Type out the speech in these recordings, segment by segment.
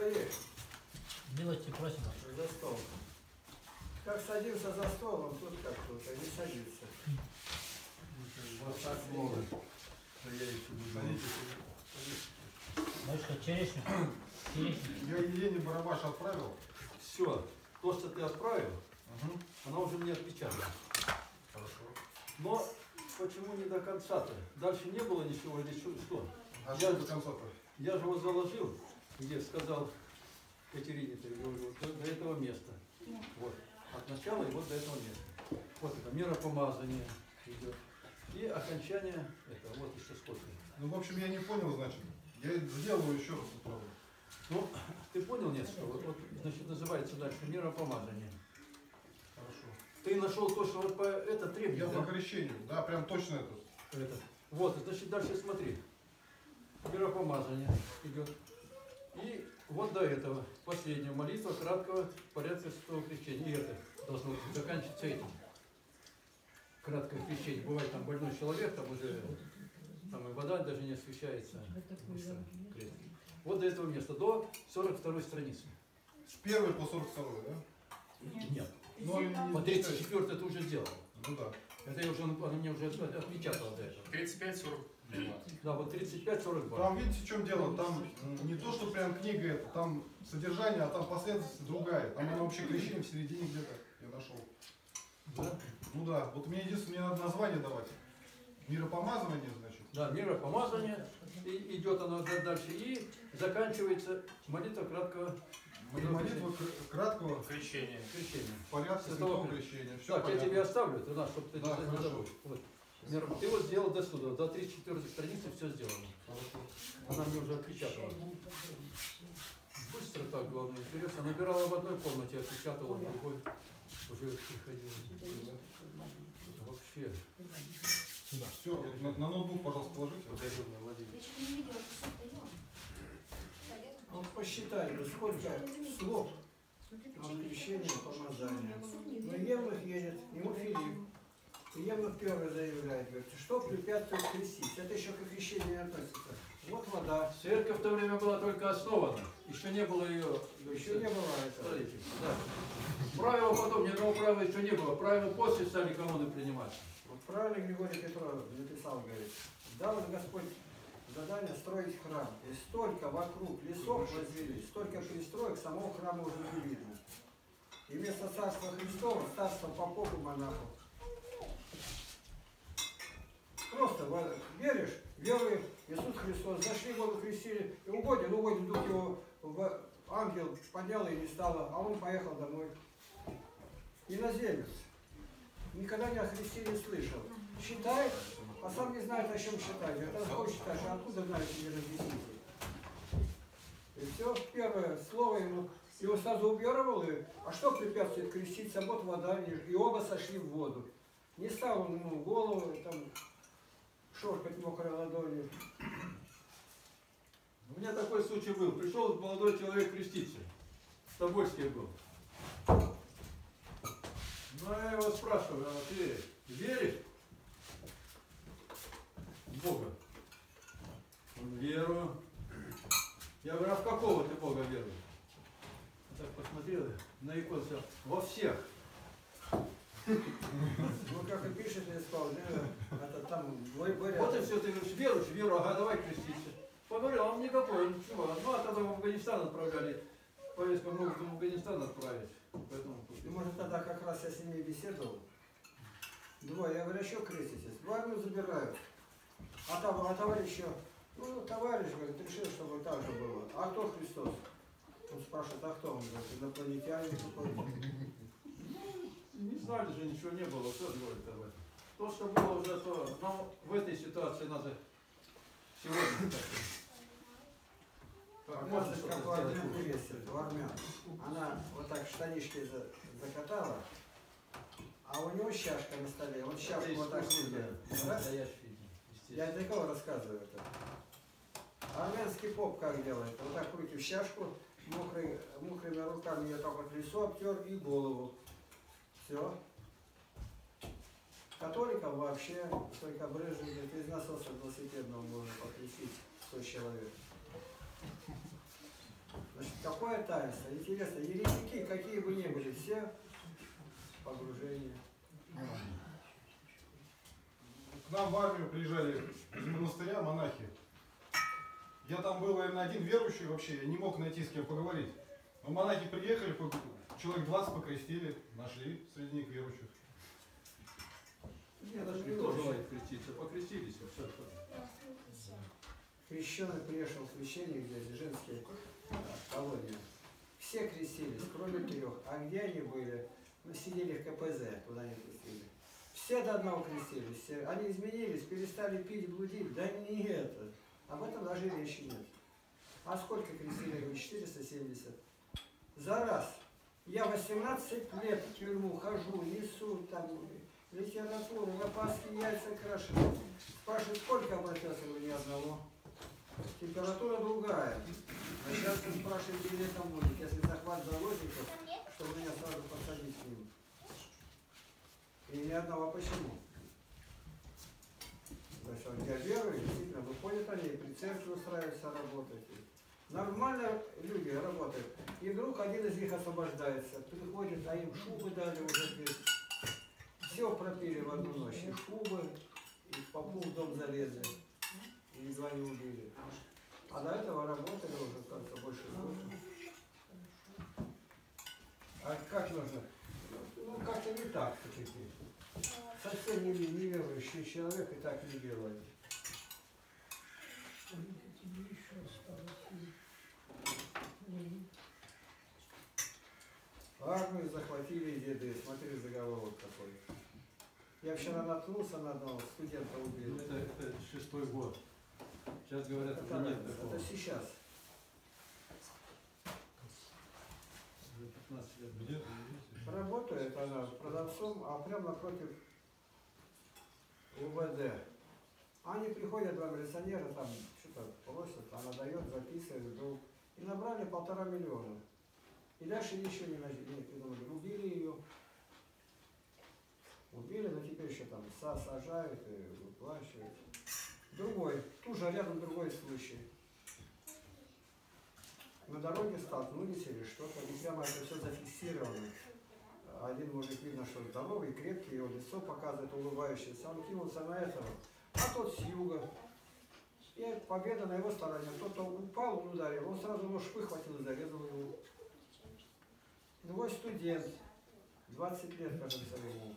Проходи Милости просим. за стол. Как садился за столом, тут как тут, а не садится. Вот так много. А я еще черешню. Я Елене Барабаш отправил. Все, то, что ты отправил, Угу. она уже мне отпечатала. Хорошо. Но почему не до конца-то? Дальше не было ничего или что? А Я- что до конца-то? Я же вот заложил, где сказал Катерине, ты говорю, вот до, этого места. Вот. От начала и вот до этого места. Вот это мера помазания идет. И окончание, это вот еще сколько. Ну, в общем, я не понял, значит. Я сделаю еще раз попробую. Ну, ты понял, нет, что вот, вот, значит, называется дальше мера помазания. Хорошо. Ты нашел то, что вот по это Я требует. по да? крещению. Да, прям точно это. Это. Вот, значит, дальше смотри. Миропомазание идет. И вот до этого, последняя молитва краткого порядка святого крещения. И это должно заканчиваться этим. Краткое крещение. Бывает там больной человек, там уже там и вода даже не освещается. Быстро крест. Вот до этого места, до 42 страницы. С первой по 42, да? Нет, Ну, и- по 34 ты уже сделал. Ну да. Это я уже, она мне уже отпечатала до этого. 35-40. Да, вот 35-42. Там, видите, в чем дело? Там не то, что прям книга это, там содержание, а там последовательность другая. Там оно вообще крещение в середине где-то я нашел. Да? Ну да, вот мне единственное, мне надо название давать. Миропомазывание, значит. Да, миропомазание, и идет оно да- дальше, и заканчивается молитва краткого Молитва кр- краткого Крещение. крещения. порядка Святого крещения. Все Так, я тебе оставлю туда, чтобы ты Да, не хорошо. забыл. Вот. Ты вот сделал до сюда, до 34 страницы все сделано. Она мне уже отпечатала. Быстро так, главное, интересно. Набирала в одной комнате, отпечатала в другой. Уже приходила. Вообще. Все, на, на ноутбук, пожалуйста, положите. Вот я думаю, Владимир. Посчитай, ну сколько слов на крещение помазания. Но Евнух едет, ему Филипп. Евнух первый заявляет, говорит, что препятствует крестить? Это еще к крещению не относится. Вот вода, Церковь в то время была только основана. Еще не было ее... еще не было этого. Да. Правила потом, ни одного правила еще не было. Правила после стали каноны принимать. Вот правильно Григорий Петров написал, говорит, дал Господь задание строить храм. И столько вокруг лесов возвели, столько пристроек, самого храма уже не видно. И вместо царства Христова царство попов и монахов. Просто веришь, веруешь, Иисус Христос, зашли в воду, крестили, и угоден, угоден, дух его, ангел поднял и не стало, а он поехал домой. Иноземец. Никогда ни о Христе не слышал. Считает, а сам не знает, о чем считать. Это хочет считать, а откуда знает, не разъясните. И все, первое слово ему, его сразу уверовал, и, а что препятствует креститься, вот вода, и оба сошли в воду. Не стал он ему голову, там, шоркать мокрой ладонью. У меня такой случай был. Пришел молодой человек креститься. Тобольский был. Ну, я его спрашиваю, а ты веришь в Бога? Он верую. Я говорю, а в какого ты Бога веруешь? Он так посмотрел на сказал, во всех. Ну, как и пишет, я сказал, это там, вы Вот и все, ты говоришь, веруешь, веру, ага, давай креститься. Поговорил, а он никакой, ничего. Ну, а тогда в Афганистан отправляли, повестку могут в Афганистан отправить. Поэтому И может тогда как раз я с ними беседовал. Двое, я говорю, а что креститесь? В армию забирают. А, там, а товарищ, ну, товарищ, говорит, решил, чтобы так же было. А кто Христос? Он спрашивает, а кто? Он говорит, инопланетянин знали же, ничего не было, все говорит об этом. То, что было уже, то нам в этой ситуации надо сегодня так, как можно как у армян крестят, у армян. Она вот так штанишки за- закатала, а у него чашка на столе. Он Это чашку вот так настоящий, Я для кого рассказываю это? Армянский поп как делает? Вот так руки в чашку, мокрый, мокрыми руками я так вот лицо обтер и голову. Все. Католиков вообще только говорит, из насоса велосипедного можно покрестить 100 человек. Значит, как мировое таинство. Интересно, еретики, какие бы ни были, все погружения. К нам в армию приезжали из монастыря монахи. Я там был, наверное, один верующий вообще, я не мог найти с кем поговорить. Но монахи приехали, человек 20 покрестили, нашли среди них верующих. Нет, даже кто желает креститься, покрестились, все. Крещеный приехал священник здесь, женские а, колонии. Все крестились, кроме трех. А где они были? Мы сидели в КПЗ, куда они крестили. Все до одного крестились. Все. Они изменились, перестали пить, блудить. Да не это. Об этом даже речи нет. А сколько крестили? Я говорю, 470. За раз. Я 18 лет в тюрьму хожу, несу там литературу, лопатские яйца крашены. Спрашивают, сколько обратился? Я говорю, ни одного. Температура другая. А сейчас вы спрашиваете, где там будет. Если захват заложников, чтобы меня сразу посадить к ним. И ни одного почему? То есть он, я верую, действительно, выходят они, при церкви устраиваются работать. Нормально люди работают. И вдруг один из них освобождается. Приходит, а им шубы дали уже здесь. Все пропили в одну ночь. И шубы, и в попу в дом залезли. И едва не убили. А до этого работали уже как-то больше года. А как нужно? Ну, как-то не так все-таки. Совсем не, неверующий человек и так не делает. Армию захватили деды. Смотри, заголовок какой. Я вчера наткнулся на одного студента убил. Это, это шестой год. Сейчас говорят, Это, уже нет это такого. сейчас. Уже 15 лет. Где? Работает она продавцом, а прямо напротив УВД. Они приходят, два милиционера, там что-то просят, она дает, записывает долг. И набрали полтора миллиона. И дальше ничего не, не придумали. Убили ее. Убили, но теперь еще там са- сажают и выплачивают. Другой, ту же рядом другой случай. На дороге столкнулись или что-то, и прямо это все зафиксировано. Один мужик видно, что здоровый, крепкий, его лицо показывает улыбающееся. Он кинулся на этого, а тот с юга. И победа на его стороне. Кто-то упал, он ударил, он сразу нож выхватил и зарезал его. Другой студент, 20 лет, кажется, ему,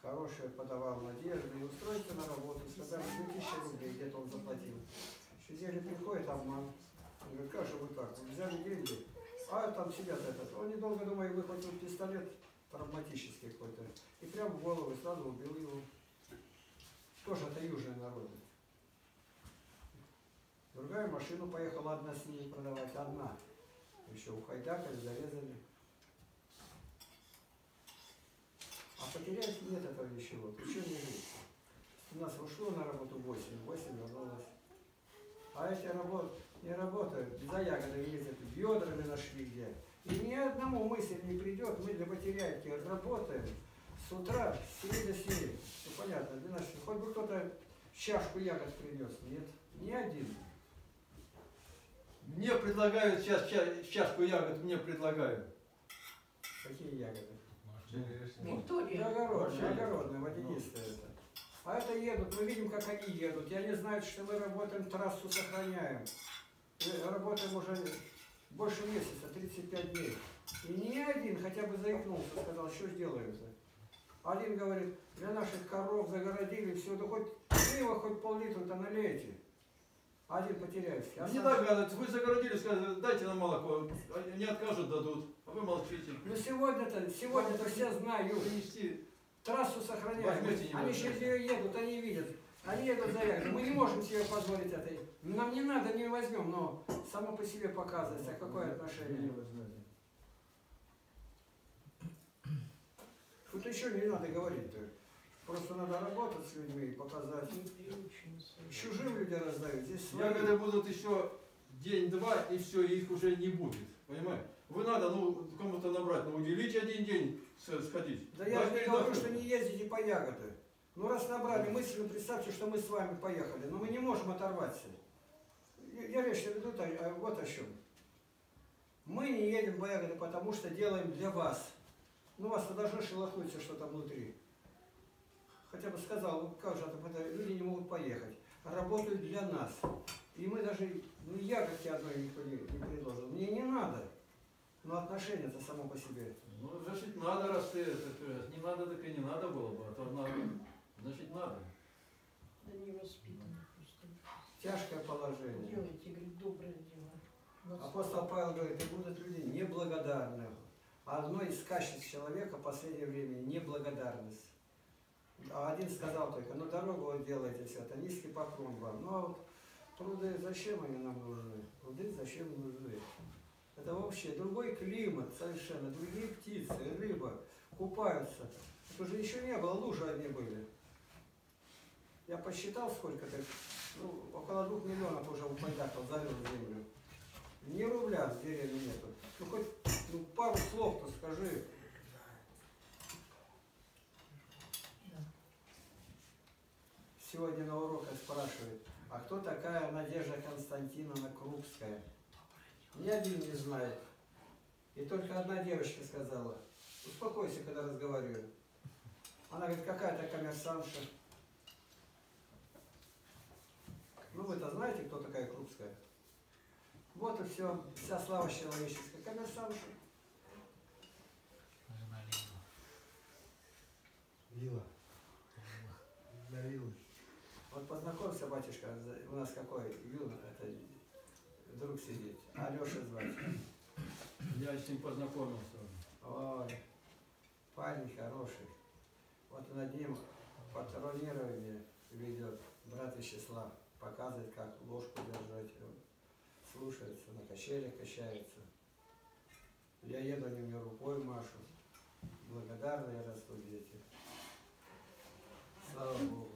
хорошая подавал надежды, и устроиться на работу, сказали, 2000 рублей, где-то он заплатил. Неделю приходит обман. Он говорит, как же вы так, взяли деньги, а там сидят этот. Он недолго, думаю, выхватил пистолет, травматический какой-то, и прямо в голову сразу убил его. Тоже это южные народы. Другая машину поехала одна с ней продавать, одна. Еще ухайдакали, зарезали. А потерять нет этого ничего. Причем не жить. У нас ушло на работу 8, 8 вернулось. А эти работ, не работают, за ягодами ездят, бедрами нашли где. И ни одному мысль не придет, мы для потеряйки работаем с утра с 7 до 7. Ну понятно, для нас, хоть бы кто-то чашку ягод принес. Нет, ни один. Мне предлагают сейчас ча- чашку ягод, мне предлагают. Какие ягоды? Виктория. Огородные, огородные, водянистые это. А это едут, мы видим, как они едут. И они знают, что мы работаем, трассу сохраняем. Мы работаем уже больше месяца, 35 дней. И ни один хотя бы заикнулся, сказал, что сделаем-то. Один говорит, для наших коров загородили, все, да хоть пиво, хоть пол-литра-то налейте. Один потеряется. Не догадывайтесь, вы загородили, сказали, дайте нам молоко. Не откажут, дадут. А вы молчите. Ну сегодня-то, сегодня-то все знают. Принести. Трассу не Они через нее едут, они видят. Они едут за ягодой. Мы не можем себе позволить это. Нам не надо, не возьмем, но само по себе показывается, какое отношение. Тут еще не надо говорить-то. Просто надо работать с людьми и показать. Чужим людям раздают. Здесь свои. Ягоды будут еще день-два, и все, их уже не будет. Понимаете? Вы надо, ну, кому-то набрать, ну, уделите один день сходить. Да я же не говорю, что не ездите по ягоды. Ну раз набрали, мысленно представьте, что мы с вами поехали. Но мы не можем оторваться. Я, речь веду -то, а, вот о чем. Мы не едем в Ягоды, потому что делаем для вас. Ну, вас должно шелохнуться что-то внутри. Хотя бы сказал, как же это, это люди не могут поехать. Работают для нас. И мы даже, ну ягодки одной никто не, не предложил. Мне не надо. Но отношение-то само по себе. Ну, значит, надо, раз ты, это, э, не надо, так и не надо было бы, а то надо, значит, надо. Да не воспитаны просто. Тяжкое положение. Делайте, говорит, доброе дело. Апостол Павел говорит, и будут люди неблагодарны. Одно из качеств человека в последнее время – неблагодарность. А один сказал только, ну дорогу все, это низкий поклон вам. Ну а вот труды зачем они нам нужны? Труды зачем нужны? Это вообще другой климат совершенно, другие птицы, рыба купаются. Это уже еще не было, лужи одни были. Я посчитал сколько-то, ну, около двух миллионов уже упадяков залил в землю. Ни рубля в деревне нету. Ну хоть ну, пару слов-то скажи. Сегодня на уроках спрашивают, а кто такая Надежда Константиновна Крупская? Ни один не знает. И только одна девочка сказала, успокойся, когда разговариваю. Она говорит, какая-то коммерсантша. Ну вы-то знаете, кто такая Крупская? Вот и все, вся слава человеческая. Коммерсантша. Жена Ленина. Вилла. На виллы. Вот познакомься, батюшка, у нас какой юн, это друг сидит, Алеша звать. Я с ним познакомился. Ой, парень хороший. Вот над ним патронирование ведет брат Вячеслав, показывает, как ложку держать. Он слушается, на качелях качается. Я еду, они мне рукой машут. Благодарные растут дети. Слава Богу.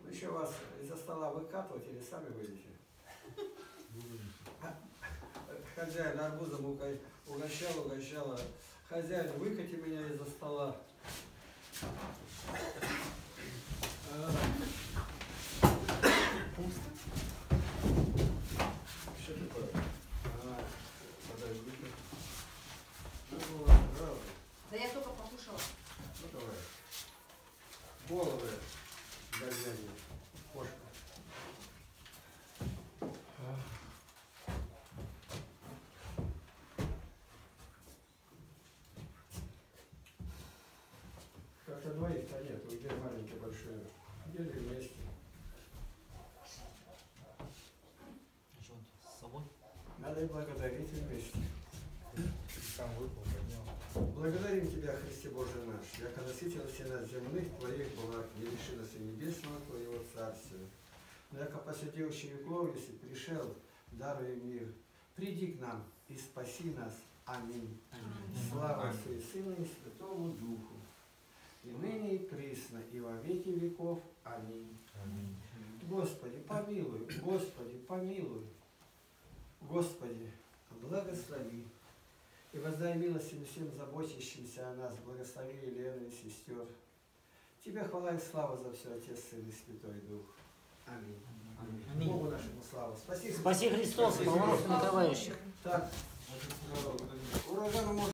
Ну еще вас из-за стола выкатывать или сами выйдете? Хозяин арбузом угощал, угощал. Хозяин, выкати меня из-за стола. А. Что такое? А, подожди-ка. Ну, вот, браво. Да я только покушала. Ну, давай. Головы говядины. Кошка. Как-то двоих-то нет, маленькие большие. Ели вместе. Что он с собой? Надо и благодарить вместе. Там выпал, поднял. Благодарим Тебя, Христе Боже наш, яко насытил все нас земных Твоих благ, не лиши нас и небесного Твоего Царствия. Но яко посетивший веков, если пришел, даруй мир, приди к нам и спаси нас. Аминь. Слава Отцу и Сыну и Святому Духу, и ныне и присно, веков. Аминь. Аминь. Господи, помилуй, Господи, помилуй. Господи, благослови. И воздай милостью всем заботящимся о нас, благослови Елену и сестер. Тебе хвала и слава за все, Отец, Сын и Святой Дух. Аминь. Аминь. Богу нашему слава. Спаси, Спаси Христос, Христос. Николаевич. Так, ураган может